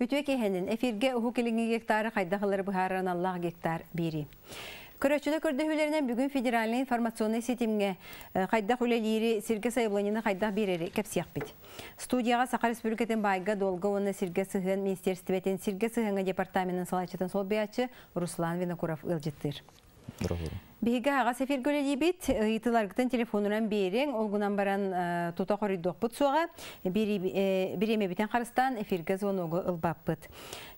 Үтүе кехенин эфирге уху килинги гектары кайдахылары бухаран Аллах гектар бири. Көрөчүдө көрдөһүлеринен бүгүн федеральный информационный сетимге кайдах үлелири сирге сайбланины кайдах бирери кепсияк бит. Студияга Саха Республикатын байга долго оны сирге сыгын министерствотен сирге сыгынга департаментин салачытын сол Руслан Винокуров ылжыттыр. Биһиге ага сефир гөлелибит ыйтыларгытын телефонунан берең олгунан баран тута коридок бут суга биреме битен карыстан эфирге звоногу ылбаппыт.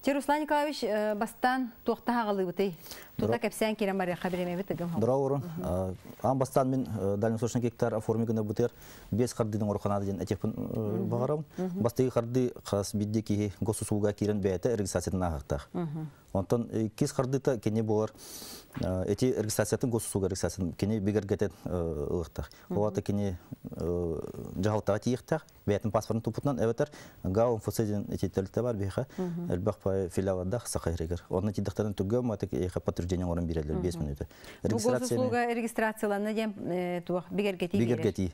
Те Руслан Николаевич бастан туакта хагалыбыты. Тута кепсен кирен баря хабиреме бит гым. Драуру. Ам бастан мен дальносрочный гектар оформигына бутер без кардыдын орхана деген этепин багарам. Бастыгы карды хас бидде ки госусулга кирен бәйте регистрациятын агыктак. Онтон кис кардыта кене болар эти регистрациятын госуслуга регистрациясын кене бигергетен ылыктак. Олата кене жагалтага тиектак, бәйтин паспортын тупутнан эветер гау фосидин эти телте бар биха. Элбак па филиалында сакайрегер. Онны тидактан түгө матык эха подтверждение орын бирелер 5 минут. Госуслуга регистрацияланна дем туак бигергети. Бигергети.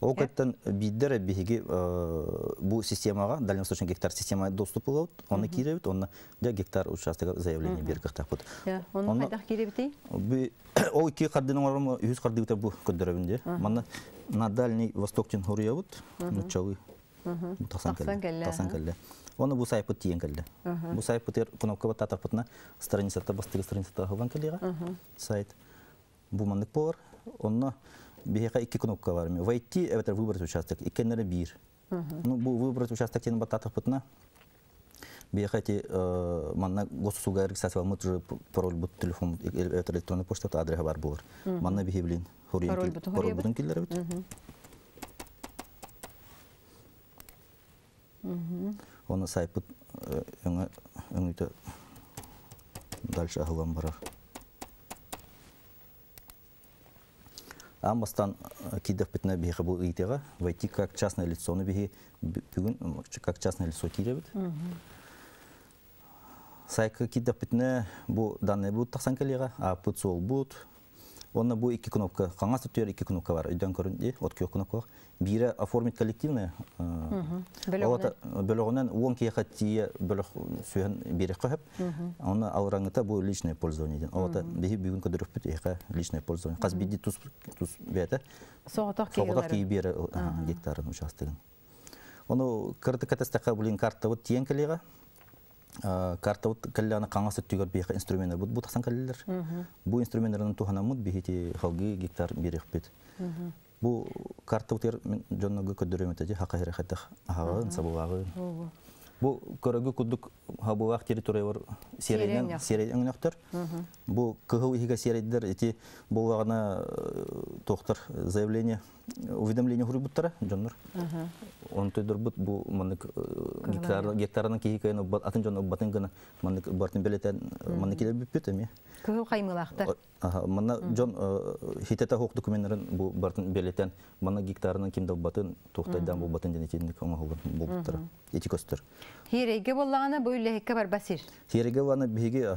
Ол кеттен биддер биһиги бу системага дальневосточный гектар система доступ болот. Онны киребит, онны гектар участок заявление бергектак бут. Онны кайдак киребити? Ол ки кардының орымы 100 карды үтә бу көдөрөбүндө. Мана на дальний востоктен хуруябыт, началы. Тасан келе. Тасан келе. Оны бу сайпыт тиен. Бу сайпыт кнопка бата тарпытна страницата бастыгы страницата хаван келега. Сайт. Бу мандык болар. Iki кнопка бар. Войти, это выбрать участок. Бир. Ну бу выбрать участок тен бата тарпытна Бияхати манна госуслуга регистрация мы тоже пароль бут телефон это электронная почта то адрес бар булар. Манна бихи билин. Пароль бут пароль бутун киллер бит. Оны сайпыт өңө өңөтө дальше ахылан барар. Амбастан кидев битне бихи бу ыйтыга войти как частное лицо, бихи бүгүн как частное лицо киребит. Сайкы кидап битне бу данные бут таксан келега а пут сол бут. Онна бу iki кнопка каңа түтөр iki кнопка бар. Өйдөн көрүндү отки кнопка бире оформить коллективное олата бөлөгөнөн он ки хатти бөлөг сүйөн бире кып оны алраңыта бу личное пользование олата бихи бүгүн көдөрүп бит эка личное пользование. Каз биди тус тус бете соғатак соғатак ки бире гектарын участогын оны кырды катастака булин карта вот тиен келега карта вот калляна каңасы түгөр бейха инструменттер бут бутасан каллер. Бу инструменттерден туханамут бихити халги гектар берек бит. Бу карта вот жоннога көдөрөм этеди хакайра хатах агын. Бу көрөгү кудук хабуак территория бар серейден серейден нөктөр. Бу кыгы ихига серейдер эти бу вагына токтор заявление уведомление хурбуттара жоннор. Он төдөр бут бу манык гектар гектарының кийкайын атын жон батын гына манык бартын белетен келер эми. Кыгыл жон хитета хок документларын бу бартын белетен кимде батын токтайдан бу батын денетиндик. Эти көстөр. Хиреге боллагана бөйле хекке бар басир. Хиреге вана биге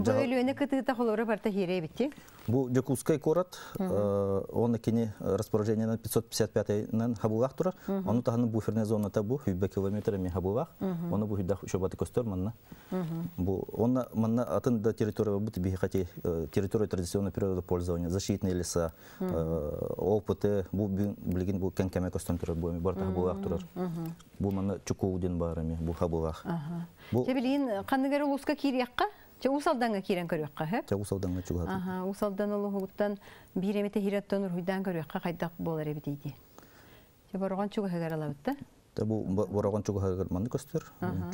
аха Бөйлөне кытыта холоры барта хире битти. Бу Жакускай корот, он кини распоряжение на 555-нан хабулах тура, он таханы буферная зона та бу 100 километр ми хабулах, он бу хидах шобаты костер манна. Бу он манна атын да территория бу би хати территория традиционного природного пользования, защитные леса, опыты. Бу билген бу кенкеме костон тура бу ми барта хабулах тура. Бу манна чукууден барами бу хабулах. Бу Тебилин кандыгар улуска? Че усалданга кирен көрөккө, хэ? Че усалданга чугат. Аха, усалдан улу биремете хираттан көрөккө кайдак болар. Че боргон чуга хагар алабытта? Бу боргон чуга хагар манды көстөр.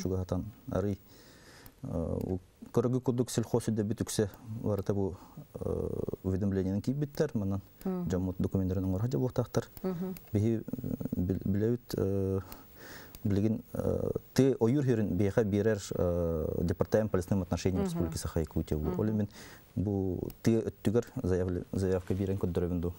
Чуга хатан ари көрөгү кудук сельхоз барата бу уведомлениянын кийбиттер манан жамут документтерин оңор хаджа буктактар. Бихи билебит билген ты оюр херин беха берер департамент полицейным отношениям республики саха якутия бу оле мен бу ты өттүгөр заявка берен көдөрөбүндү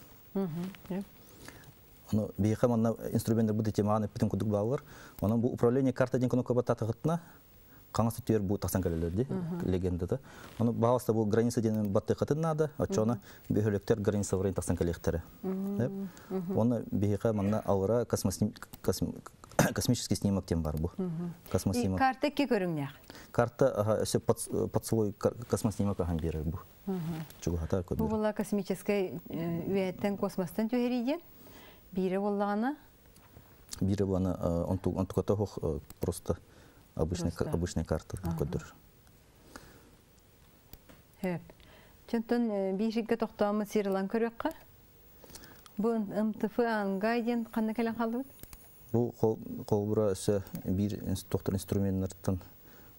Оно беха манна инструменттер бу теманы питен кудук балар. Онан бу управление карта ден кнопка бата тагытна қаңасы түйер бу тахсан калелерди легендада. Оны бағаста бу граница денен батты катын нада очона бехөлектер граница варен тахсан калехтері оны бехиқа манна ауыра космический снимок тем бар бу. И космоснимок. Карта ке көрүңнәк. карта аха, өсө под- поцелуй кар- космоснимок ахан берер чугухата Бу көдөр була космической үәттен космостан төһәриден. Бире буллагана. бире бу аны онтуката э, просто обычный обычный карта көдөр Хөп. Чөнтөн бишикке токтоомы сирилан көрөккө. Бу МТФ ангайден кандай келен калды? Бу кол колбура өсө бир доктор инструменттен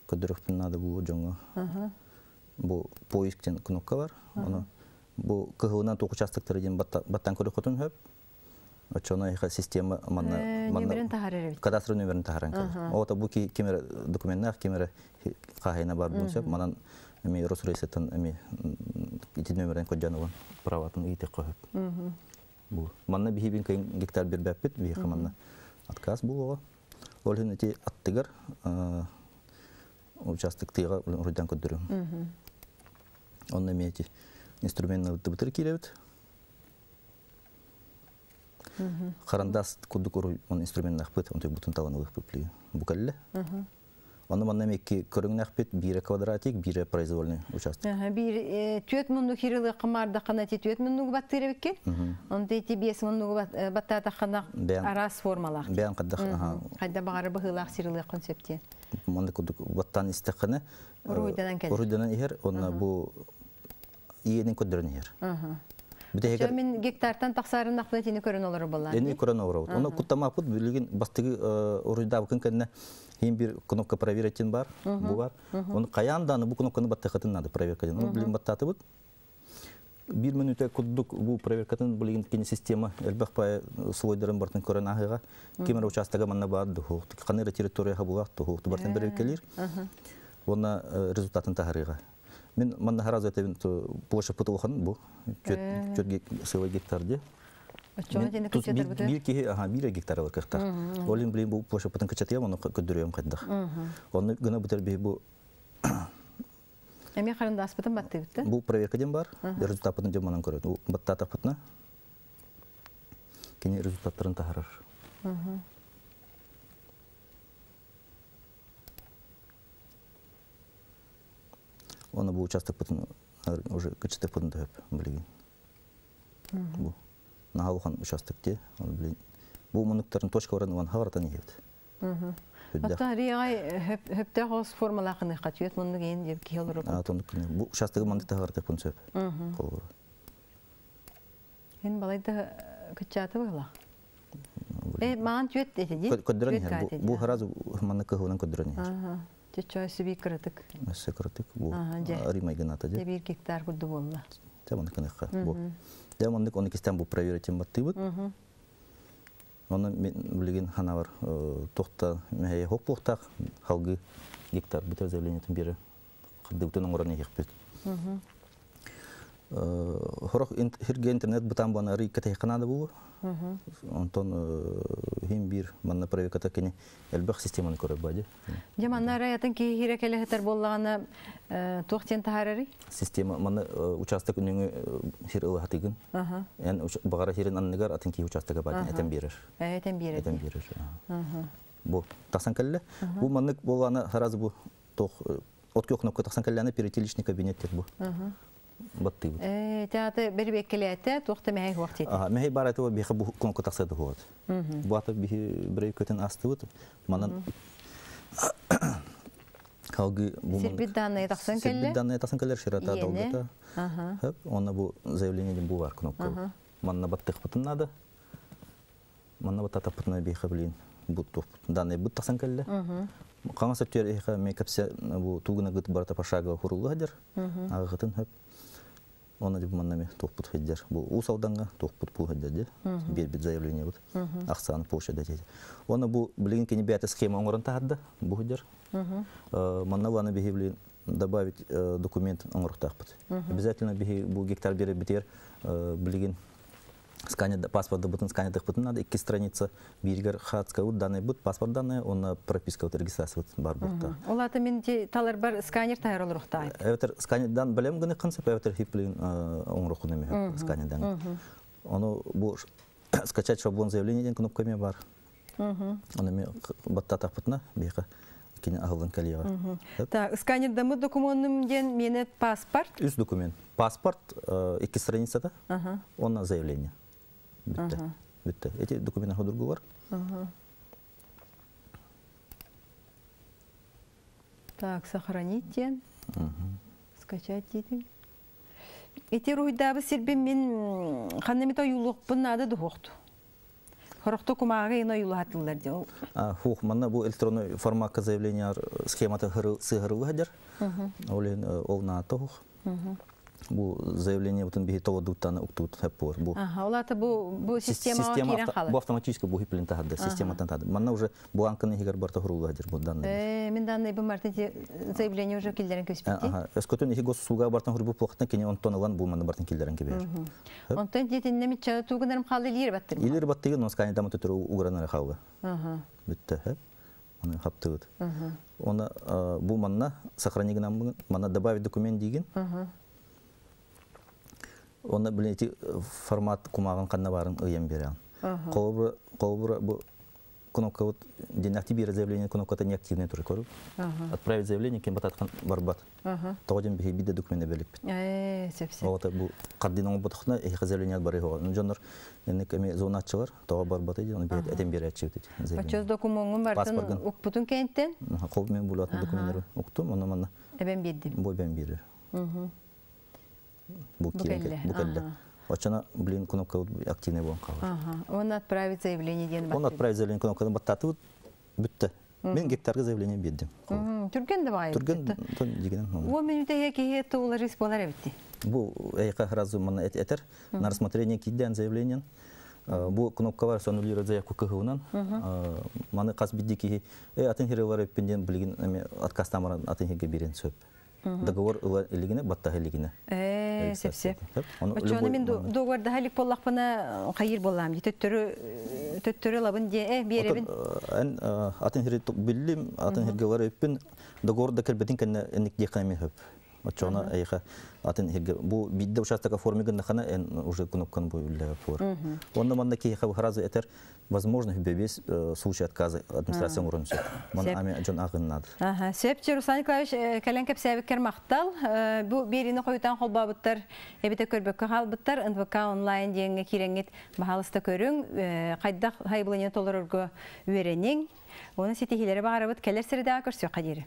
көдөрөктүн ады бу жоңо. Бу поисктен кнопка бар. Аны бу КГУнан току участоктор ден баттан көрө котун хөп. Очона иха система манна Нөмерен манна кадастр номерин тахаран кел. Ота бу ки кемер документтер кемер кахайна бар бу сөп манан эми Росрейсеттен эми ити номерин коджанован праватын ите коюп. Бу. Манна бихибин кайын гектар бербеппит бихи манна. Отказ бул Ол хин эти аттыгар э, участок тыга урдан көдөрөм. Онна мети инструментны бытыр киребит. Карандас кудук уру он инструмент нахпыт, он бутун таланы выхпыпли. Букалле. Онна манна мекки көрүң нахпыт, бире квадратик, бире произвольный участок. Бир төт мунду хирилы кымарда кана ти төт мунду баттыры беккен. Онда ти бес мунду батта тахана Бәян- арас формалак. Бәян каддах, Кайда багары быгылак сирилы концепте. манна кудук баттан истекканы. Уруйданан келер. Уруйданан ихер, онна бу иенин көдөрөн ихер. Жо мен гектартан таксарын акпына тини көрөн олар болар. Эни корона урау. Оны куттама пут билген бастыгы урыйда бакын кенне хим бир кнопка проверятин бар, бу бар. Оны каянда аны бу кнопканы баттыгытын надо проверкаден. Оны билген баттаты бут. Бир минутта куддук бу проверкатын билген кини система элбак пай свойдарын бартын көрөн ахыга. Кемер участогы манна бар духу. Каныра территорияга булак духу. Бартын берекелер. Оны результатын тахарыга. Мен манна хараз этебин площадь путулхан бу. Чөт чөт сылы гектарде. Очоны тини Тут көчөтөр бир киһи аха бир гектар алар кыхтар. Олин билин бу поша патын кычатыя мону көдөрөм кайдах. Оны гына бутер би бу Эми карында аспытын батты битти. бу проверкаден бар. Результат патын жем манан көрөт. Бу баттата патна. Кини результаттарын тахарар. Оны бу участок патын уже кычты патын да билген. Бу нахалхан участок те, оны билин. Бу мунуктарын точка баран ван хавартан ехет. Хүддах. Ата риай хөптө хос формалакыны катыйт мунду ген деп киелер. А тон бу участогы манды тагар деп. Колбура. Ен балайда кычаты. Э ман төт деди ди. Көдөрөн хер. Бу хараз манны кыгынан көдөрөн хер. Ага. Чечой суби кырытык. Секретик бу Ага, же. Рима гената Де же. бир гектар курду болла. Таман кыныкка бу. Демондык оны кистен бу проверить баттыбыт. Оны мен билген хана бар. Тохта мэй хок бухтак халгы гектар битер. Хорох хирге интернет бутан бана ри кете канада бу. Онтон хим бир манна проверката кени элбах системаны көрөп бади. Жаманна раятын ки хирекеле хетер боллагана тохтен тахарари. Система манна участок үнүңү хир ылы хатыгын. Ян багара хирин анныгар атын ки участога бади этен берер. Этен бире. Этен берер. Бу тасан келле. Бу маннык болганы харазы бу тох отко кнопка тасан келлени перетиличный кабинет бу. Батты бу. Э театр бер бекелете тохта мэй вакыт эти. Ага, мехи бар это бихи бу кнопка тасады хот. Бу ата бихи брей көтен асты бут. Манан Халгы бу Сербит данные таксан келле. Сербит данные тасан келлер ширата Иене. долгота. Ага. Хеп, онна бу заявление бу бар кнопка. Манна баттык бутын надо. Манна баттата бутына бихи блин. Бу данные бут келле. Каңа сөттер эхе мекапсе бу тугына гыт барта пашага хурулы хадер. Агытын хеп. Оны деп маннаме топпут хеддер. Бу усалданга топпут бу хеддер де. Бер бит заявление бут. Аксан площадь де. Оны бу билген кени бәте схема оңорын тахадда бу хеддер. Манна ваны бихи добавить э, документ оңорықтақпыт. Обязательно бихи бу гектар бере битер билген сканер паспорты бутын сканердық бутын надо икки страница биргер хатска вот данные бут паспорт данные он прописка вот регистрация вот бар бутта Ол аты мен те талар бар сканер тайыр олар ұқтай. эвтер сканердан білем гыны концепт эвтер хиплин оңрох куны сканердан оны бу скачать шаблон заявления ден кнопками бар. Оны мен баттатақ бутна бейқа кене ағылын калиға Так, сканерда мы документым ден мені паспорт. үз документ. Паспорт икки страницада Ага. он заявление. Бітті бітті эти документтер ходургу бар Так, сохранить ден. Скачать дейтін. Эти руйдабы сирбен мен ханнамета юлуқпын ады дұғықты. Хорықты кумағы ена юлу хатылар де. Хух, манна бу электронный форматка заявления схемата сыгыры выгадер. Олен ол на хух. Бу заявление бутын бихи того дуттаны уктут хеп бор. Бу Ага, бұл системаға кирен авто- қалы. бу автоматически бу хиплен тахады, систематан тахады. Манна уже бу анканы хигар барта хуру выгадер бу данные. Э, Мен данный бұл марты де заявление уже келдерін көспетті. Ага, эскотен ихи госуслуга бартан хуру бу плохтан кене он тонылан бу манна бартан килдерен кебер. Онтан детин неме ча тугынарым қалы лир баттыр. Илер баттыгы нос каны дамы төтөрү угранары хауга. Ага. Битте хеп. Аны хаптыгыт. Оны а, бу манна сохранигнам манна добавить документ деген. Ага. Оны билен эти формат кумаган канна барын ыйын берен. Колбура колбура бу кнопка вот день активировать заявление кнопката не активный тур көрүп. Отправить заявление кем бататкан барбат. Тогоден бихи биде документ белип. Э, сепсе. Ота бу кардин оң батахна эхи заявление бары хого. Ну жонор эне кеме зонатчылар тога барбат эди, оны бет этем берет чөтөт. Очоз Заявление. документын бартын укпутун кенттен Кол мен булатын документтер уктум, оны манна эбен беддим. бой бен бирер. Бу келе, бу ага. Очана блин кнопка активный болған қалар. Ага. Он отправить заявление ден Он баттыр. отправить заявление кнопкадан баттаты вот бүтті. Мен гектарға заявление бердім. Түрген де бай. Түрген тон дегенен. О мен үтеге кие тулар рис болар эбитти. Бу эйка разу мана эт- этер на рассмотрение кидден заявлениен. Э, Бу кнопка бар сонулировать заявку кыгынан. Маны кас бидди ки э атын хире бар эппенден билген эме отказ тамаран атын хиге берен сөп. Договор ыла илигине батта илигине. Э, сепсе. Любой мен мана- доғарда халик боллақпына қайыр болам. Төттөрі төттөрі лабын де э беребин. Ан атын хире биллим, атын хирге бар эппен договор да кербетин кенне эник деками хөп. Очона эйха атын хирге бу бидде участок формиген хана эн уже кнопкан бу үлле фор. Онда манда ки ха харазы этер возможно без случай отказа администрация урынсы. Ман Сеп. ами жон агын над. Ага, сөпче Руслан Николаевич э, кәлән кәп сәбеккер мақтал. Э, Бу берини қойтан қолбабыттар, әбіте көрбекке қалбыттар, НВК онлайн деңге киреңет махалыста көрің, э, қайдақ хайбылыне толырырғы үйеренең. Оны сетехилері бағарабыт кәлер сірді көрсі қадері.